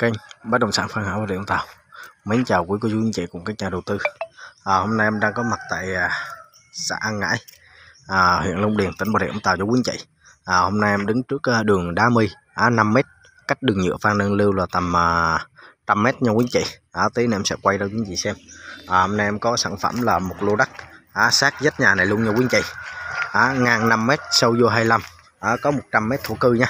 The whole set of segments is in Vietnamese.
kênh bất động sản Phan Hảo và Rịa Vũng Tàu. Mến chào quý cô chú anh chị cùng các nhà đầu tư. À, hôm nay em đang có mặt tại à, xã An Ngãi, à, huyện Long Điền, tỉnh Bà Rịa Vũng Tàu cho quý anh chị. À, hôm nay em đứng trước à, đường đá mi à, 5 m cách đường nhựa Phan Đăng Lưu là tầm à, 100 m nha quý anh chị. À, tí nữa em sẽ quay ra quý anh chị xem. À, hôm nay em có sản phẩm là một lô đất à, sát vách nhà này luôn nha quý anh chị. À, ngang 5 m sâu vô 25 à, có 100 m thổ cư nha.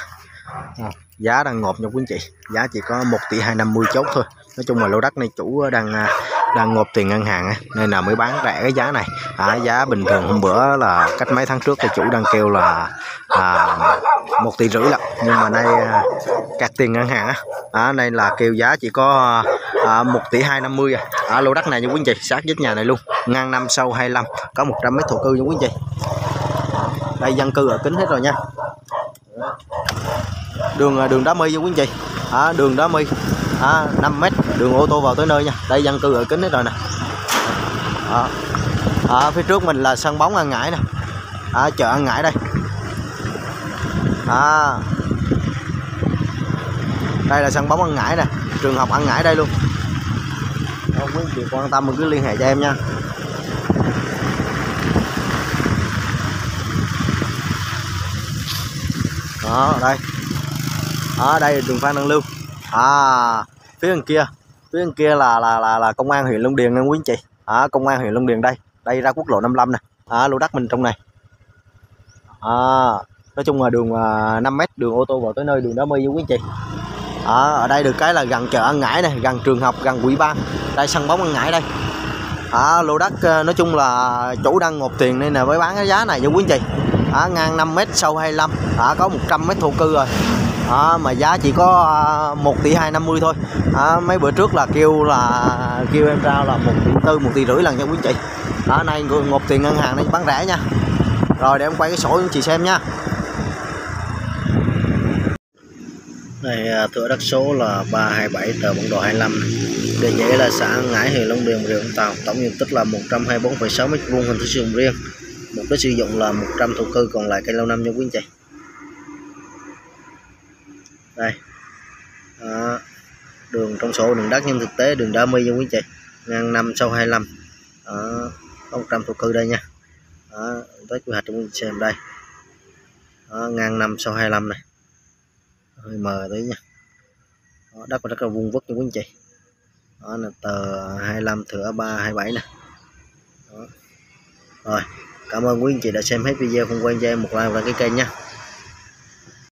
À, giá đang ngộp nha quý anh chị. Giá chỉ có 1 tỷ 250 chốt thôi. Nói chung là lô đất này chủ đang à, đang ngộp tiền ngân hàng nên là mới bán rẻ cái giá này. À, giá bình thường hôm bữa là cách mấy tháng trước thì chủ đang kêu là à, 1 tỷ rưỡi lận. Nhưng mà nay à, cắt tiền ngân hàng á. À, nên là kêu giá chỉ có à, 1 tỷ 250 à. à lô đất này nha quý anh chị sát với nhà này luôn. Ngang năm sâu 25 có 100 mét thổ cư nha quý anh chị. Đây dân cư ở kính hết rồi nha đường à, đường đá mi nha quý anh chị. À, đường đá mi à, 5 mét đường ô tô vào tới nơi nha. Đây dân cư ở kính hết rồi nè. À, à, phía trước mình là sân bóng ăn ngãi nè. À, chợ ăn ngãi đây. À, đây là sân bóng ăn ngãi nè. Trường học ăn ngãi đây luôn. À, quý anh chị quan tâm mình cứ liên hệ cho em nha. Đó đây ở đây là đường Phan Đăng Lưu. À phía bên kia. Phía bên kia là là là, là công an huyện Long Điền nha quý anh chị. À, công an huyện Long Điền đây. Đây ra quốc lộ 55 nè. À, lô đất mình trong này. À, nói chung là đường à, 5 mét đường ô tô vào tới nơi đường đá mi quý anh chị. À, ở đây được cái là gần chợ An Ngãi này gần trường học gần quỹ ban. Đây sân bóng An Ngãi đây. À, lô đất à, nói chung là chủ đang nộp tiền nên là mới bán cái giá này cho quý anh chị. À, ngang 5 mét sâu 25 à, có 100 mét thổ cư rồi à, mà giá chỉ có à, 1 tỷ 250 thôi. À, mấy bữa trước là kêu là kêu em ra là 1 tỷ tư 1 tỷ rưỡi lần nha quý chị. À, nay nộp tiền ngân hàng nên bán rẻ nha. Rồi để em quay cái sổ cho chị xem nha. Này à, thửa đất số là 327 tờ bản đồ 25 địa chỉ là xã Ngãi huyện Long Điền huyện Tàu tổng diện tích là 124,6 m2 hình thức sử dụng riêng. Mục đích sử dụng là 100 thổ cư còn lại cây lâu năm cho quý anh chị đây đó. đường trong sổ, đường đất nhưng thực tế đường đá mi nha quý chị ngang năm sau 25 đó. có 100 thổ cư đây nha đó. tới quy hoạch chúng quý xem đây đó. ngang năm sau 25 này hơi mờ tí nha đó. đất rất là vuông vức nha quý chị đó, là tờ 25 thửa 327 nè đó. rồi, cảm ơn quý anh chị đã xem hết video không quên cho em một like và đăng ký kênh nha